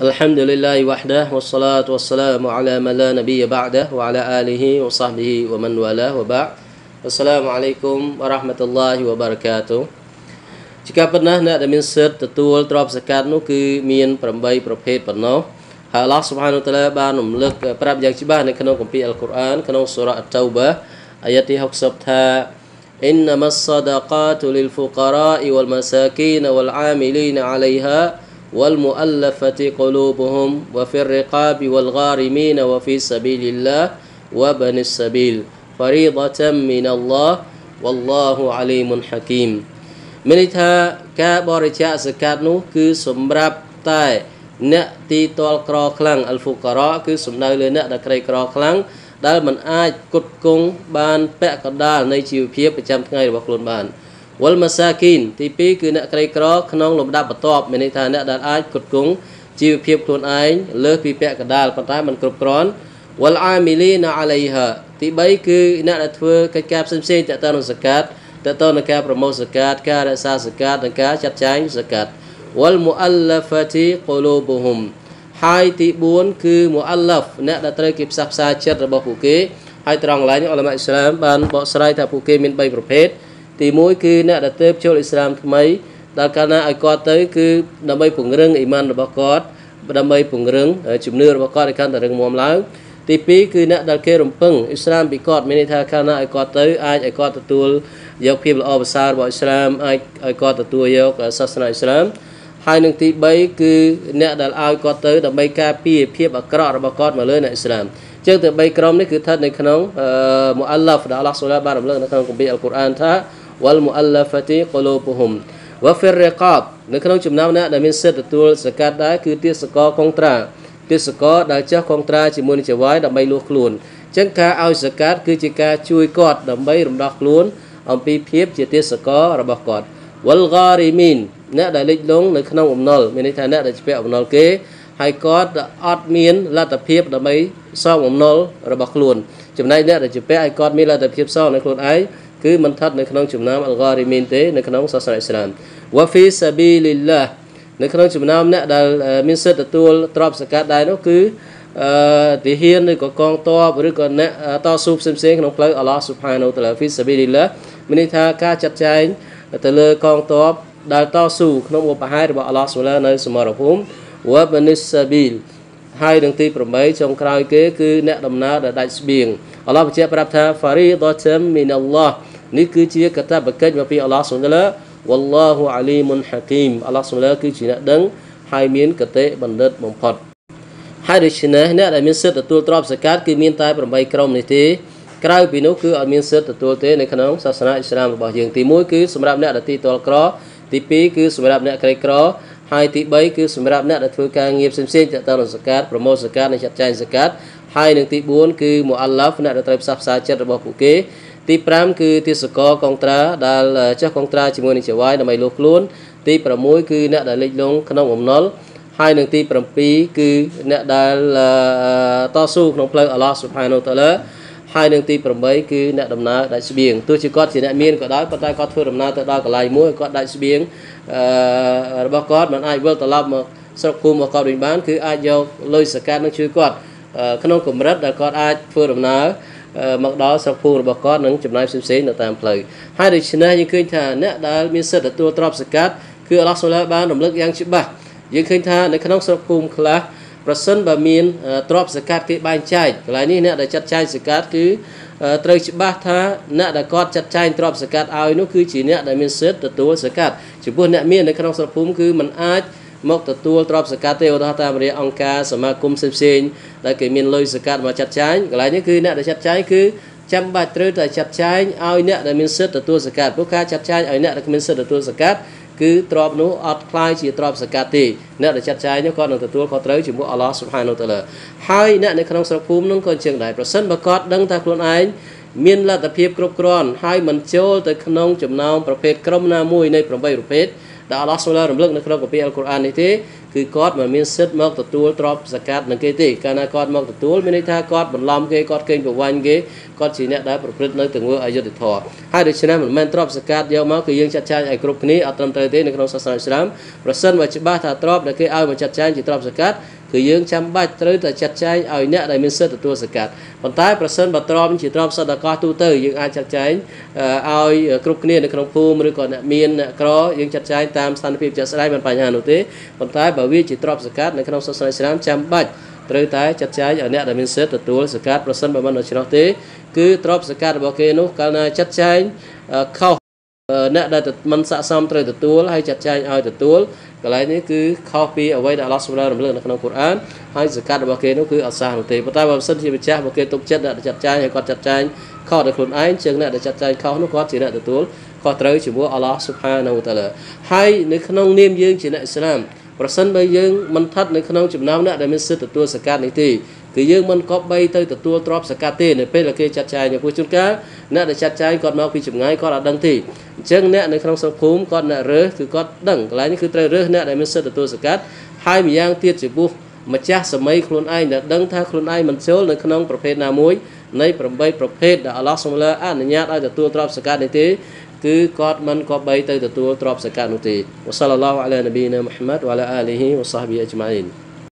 الحمد لله وحده والصلاة والسلام على من لا نبي بعده وعلى آله وصحبه ومن والاه وبعد السلام عليكم ورحمة الله وبركاته ជាការពិតណាស់អ្នកដែលមានសិទ្ធទទួលទ្រព្យសកាត់នោះគឺមាន8ប្រភេទប៉ុណ្ណោះហើយអល់ឡោះស៊ុបហានតាឡាបានរំលឹកប្រាប់យ៉ាងច្បាស់នៅក្នុងគម្ពីរអល់កុរអានក្នុងសូរ៉ាអតូបាអាយ៉ាទី60ថា إنما الصدقات للفقراء والمساكين والعاملين عليها والمؤلفة قلوبهم وفي الرقاب والغارمين وفي سبيل الله وبن السبيل فريضة من الله والله عليم حكيم មានន័យថាការបរិច្ចាគសកាត់នោះគឺសម្រាប់តែអ្នកទីតលក្រខ្លាំងអលហ្វូការ៉ាគឺសំដៅលើអ្នកដែលក្រីក្រខ្លាំងដែលមិនអាចគុតគង់បានពាក់កណ្ដាលនៃជីវភាពប្រចាំថ្ងៃរបស់ខ្លួនបាន វលម៉ាសាគីនទី2គឺអ្នកក្រីក្រក្នុងលំដាប់បន្ទាប់មានន័យថាអ្នកដែលអាចគុតគង់ជីវភាពខ្លួនឯងលើសពីពាក់កណ្ដាលប៉ុន្តែមិនគ្រប់គ្រាន់វលអាមីលីណាអាឡៃហាទី3គឺអ្នកដែលធ្វើកិច្ចការផ្សេងៗតទៅនឹងសកាត់តទៅនឹងការប្រមូលសកាត់ការរក្សាសកាត់និងការចាត់ចែងសកាត់វលមូអលឡាហ្វាទីកូលូប៊ូហុំហើយទី4គឺមូអាឡាហ្វអ្នកដែលត្រូវគេផ្សះផ្សាចិត្តរបស់ពួកគេហើយត្រង់ឡើងអ៊ុលម៉ាអ៊ីស្លាមបានបកស្រាយថាពួកគេមាន3ប្រភេទ ទី1គឺអ្នកដែលទៅចូលអ៊ីស្លាមថ្មីដែលកាលណាឲ្យគាត់ទៅគឺដើម្បីពង្រឹងអ៊ីម៉ានរបស់គាត់ដើម្បីពង្រឹងជំនឿរបស់គាត់ឲ្យកាន់តែរឹងមាំឡើងទី2គឺអ្នកដែលគេរំពឹងអ៊ីស្លាមពីគាត់មានន័យថាកាលណាឲ្យគាត់ទៅអាចឲ្យគាត់ទទួលយកភាពល្អប្រសើររបស់អ៊ីស្លាមអាចឲ្យគាត់ទទួលយកសាសនាអ៊ីស្លាមហើយនឹងទី3គឺអ្នកដែលឲ្យគាត់ទៅដើម្បីការពារភាពអាក្រក់របស់គាត់មកលើអ្នកអ៊ីស្លាមចឹងទៅ3ក្រុមនេះគឺស្ថិតនៅក្នុងមូអាឡាហ្វដែលអល់ឡោះសូឡាបានរំលឹកនៅក្នុងគម្ពីរអល់កុរអានថា វលមូអាឡាហ្វទីកូលូប៊ុហុំវ៉ាហ្វិររិកាបនៅក្នុងចំណោមអ្នកដែលមានសិទ្ធិទទួលសកាត់ដែរគឺទាសកកុងត្រាទាសកដែលចេះកុងត្រាជាមួយនឹងចវាយដើម្បីលួសខ្លួនចឹងការឲ្យសកាត់គឺជាការជួយគាត់ដើម្បីរំដោះខ្លួនអំពីភាពជាទាសករបស់គាត់វលហ្គារីមីនអ្នកដែលលិចលង់នៅក្នុងអំណុលមានន័យថាអ្នកដែលជាពាក់អំណុលគេហើយគាត់អត់មានលទ្ធភាពដើម្បីសងអំណុលរបស់ខ្លួន ចំណែកអ្នកដែលជាពាក់ឲ្យគាត់មានលទ្ធភាពសងនៅខ្លួនឯងគឺមិនថត់នៅក្នុងចំណោមអលហ្គារីមីនទេនៅក្នុងសាសនាអ៊ីស្លាមវ៉ាហ្វីសាប៊ីលីឡានៅក្នុងចំណោមអ្នកដែលមានសិទ្ធិទទួលទ្រព្យសកាត់ដែរនោះគឺអឺទាហានឬក៏កងទ័ពឬក៏អ្នកតស៊ូផ្សេងៗក្នុងផ្លូវអល់ឡោះស៊ុបហានូតាឡាហ្វីសាប៊ីលីឡាមានន័យថាការចាត់ចែងទៅលើកងទ័ពដែលតស៊ូក្នុងឧបហាយរបស់អល់ឡោះស៊ុលានៅសមរភូមិវ៉ាបនិសសាប៊ីល ហើយនឹងទី8ចុងក្រោយគេគឺអ្នកដំណើរដែលដាច់ស្បៀងអល់ឡោះបញ្ជាក់ប្រាប់ថា Faridatam min Allah នេះគឺជាកតបកិច្ចមកពីអល់ឡោះស៊ុលា Wallahu alimun hakim អល់ឡោះស៊ុលាគឺជាអ្នកដឹងហើយមានកតេបណ្ឌិតបំផុតហើយដូច្នេះអ្នកដែលមានសិទ្ធិទទួលទ្រព្យសកាត់គឺមានតែ8ក្រុមនេះទេក្រៅពីនោះគឺអត់មានសិទ្ធិទទួលទេនៅក្នុងសាសនាអ៊ីស្លាមរបស់យើងទី1គឺសម្រាប់អ្នកដែលទីតលក្រទី2គឺសម្រាប់អ្នកក្រីក្រ ហើយទី3គឺសម្រាប់អ្នកដែលធ្វើការងារផ្សេងៗទាក់ទងនឹងសកាត់ប្រមូលសកាត់និងចាត់ចែងសកាត់ហើយនឹងទី4គឺមូអាឡាហ្វអ្នកដែលត្រូវផ្សះផ្សាចិត្តរបស់ពួកគេទី5គឺទាសកកងត្រាដែលចាស់កងត្រាជាមួយនឹងចវាយដើម្បីលុះខ្លួនទី6គឺអ្នកដែលលិចលង់ក្នុងអំណុលហើយនឹងទី7គឺអ្នកដែលតស៊ូក្នុងផ្លូវអល់ឡោះស៊ុបហានូតាឡា ហើយនឹងទី8គឺអ្នកដំណើរដាច់ស្បៀងទោះជាគាត់ជាអ្នកមានក៏ដោយប៉ុន្តែគាត់ធ្វើដំណើរទៅដល់កន្លែងមួយគាត់ដាច់ស្បៀងរបស់គាត់មិនអាចវិលត្រឡប់មកស្រុកភូមិរបស់គាត់វិញបានគឺអាចយកលុយសកាត់នឹងជួយគាត់ក្នុងកម្រិតដែលគាត់អាចធ្វើដំណើរមកដល់ស្រុកភូមិរបស់គាត់នឹងចំណាយផ្សេងៗនៅតាមផ្លូវហើយដូច្នេះយើងឃើញថាអ្នកដែលមានសិទ្ធិទទួលទ្រព្យសកាត់គឺអល់ឡោះសូឡាបានរំលឹកយ៉ាងច្បាស់យើងឃើញថានៅក្នុងស្រុកភូមិខ្លះ ប្រសិនបើមានទ្រព្យសកាត់គេបែងចែកកន្លែងនេះអ្នកដែលចាត់ចែងសកាត់គឺត្រូវច្បាស់ថាអ្នកដែលគាត់ចាត់ចែងទ្រព្យសកាត់ឲ្យនោះគឺជាអ្នកដែលមានសិទ្ធិទទួលសកាត់ចំពោះអ្នកមាននៅក្នុងស្រុកភូមិគឺมันអាចមកទទួលទ្រព្យសកាត់ទេឧទាហរណ៍តាមរយៈអង្គការសមាគមផ្សេងៗដែលគេមានលុយសកាត់មកចាត់ចែងកន្លែងនេះគឺអ្នកដែលចាត់ចែងគឺចាំបាច់ត្រូវតែចាត់ចែងឲ្យអ្នកដែលមានសិទ្ធិទទួលសកាត់ព្រោះការចាត់ចែងឲ្យអ្នកដែលគ្មានសិទ្ធិទទួលសកាត់ គឺទ្របនោះអត់คล้ายជាទ្របសកាត់ទេអ្នកដែលចាត់ចែងនោះគាត់នឹងទទួលខុសត្រូវជាមួយអល់ឡោះស៊ុបហានូតាឡាហើយអ្នកនៅក្នុងស្រុកភូមិនោះក៏ជាងដែរប្រសិនបើគាត់ដឹងថាខ្លួនឯងមានលទ្ធភាពគ្រប់គ្រាន់ហើយមិនចូលទៅក្នុងចំណោមប្រភេទក្រុមណាមួយនៃ8ប្រភេទដែលអល់ឡោះសូឡារំលឹកនៅក្នុងកាពីអល់កុរអាននេះទេ គឺគាត់មិនមានសិទ្ធមកទទួលទ្រព្យសកាត់នឹងគេទេកាលណាគាត់មកទទួលមានន័យថាគាត់បន្លំគេគាត់កេងប្រវ័ញ្ចគេគាត់ជាអ្នកដែលប្រព្រឹត្តនៅទង្វើអយុត្តិធម៌ហើយដូច្នេះមិនមែនទ្រព្យសកាត់យកមកគឺយើងចាត់ចែងឲ្យគ្រប់គ្នាអត់ត្រឹមត្រូវទេនៅក្នុងសាសនាអ៊ីស្លាមប្រសិនបើច្បាស់ថាទ្រព្យដែលគេឲ្យមកចាត់ចែងជាទ្រព្យសកាត់ គឺយើងចាំបាច់ត្រូវតែចាត់ចែងឲ្យអ្នកដែលមានសិទ្ធិទទួលសកាត់ប៉ុន្តែប្រសិនបើទ្រាំជាទ្រាំសតកោទូទៅយើងអាចចាត់ចែងឲ្យគ្រប់គ្នានៅក្នុងភូមិឬក៏អ្នកមានអ្នកក្រយើងចាត់ចែងតាមស្ថានភាពជាក់ស្ដែងមិនបញ្ហានោះទេប៉ុន្តែបើវាជាទ្រព្យសកាត់នៅក្នុងសាសនាអ៊ីស្លាមចាំបាច់ត្រូវតែចាត់ចែងឲ្យអ្នកដែលមានសិទ្ធិទទួលសកាត់ប្រសិនបើមិនដូច្នោះទេគឺទ្រព្យសកាត់របស់គេនោះកាលណាចាត់ចែងខុស អ្នកដែលមិនស័ក្តិសមត្រូវទទួលហើយចាត់ចែងឲ្យទទួលកន្លែងនេះគឺខុសពីអ្វីដែលអល់ឡោះសុបហានរំលឹកនៅក្នុងកូរ៉ានហើយសកាត់របស់គេនោះគឺអត់សះនោះទេប៉ុន្តែបើសិនជាម្ចាស់របស់គេទុកចិត្តអ្នកចាត់ចែងហើយគាត់ចាត់ចែងខុសដោយខ្លួនឯងជាងអ្នកដែលចាត់ចែងខុសនោះគាត់ជាអ្នកទទួលខុសត្រូវជាមួយអល់ឡោះសុបហានតាឡាហើយនៅក្នុងនាមយើងជាអ្នកអ៊ីស្លាមប្រសិនបើយើងមិនស្ថិតនៅក្នុងចំណោមអ្នកដែលមានសិទ្ធិទទួលសកាត់នេះទេ គឺយើងមិនក៏បីទៅទទួលទ្រព្យសកាត់ទេនៅពេលដែលគេចាត់ចែងព្រោះជួនកាលអ្នកដែលចាត់ចែងគាត់មកពីចម្ងាយគាត់អត់ដឹងទេអញ្ចឹងអ្នកនៅក្នុងស្រុកភូមិគាត់អ្នករើសគឺគាត់ដឹងកន្លែងនេះគឺត្រូវរើសអ្នកដែលមានសិទ្ធិទទួលសកាត់ហើយម្យ៉ាងទៀតចំពោះម្ចាស់សម័យខ្លួនឯងដែលដឹងថាខ្លួនឯងមិនចូលនៅក្នុងប្រភេទណាមួយនៃ8ប្រភេទដែលអល់ឡោះសុំឡាអនុញ្ញាតឲ្យទទួលទ្រព្យសកាត់នេះទេគឺគាត់មិនក៏បីទៅទទួលទ្រព្យសកាត់នោះទេវ៉ាសលឡោះអាឡានប៊ីណាមុហម៉ាត់វ៉ាឡាអាលីហ៊ីវ៉ាសាហប៊ីអ៊ីអ៊ីជម៉ៃន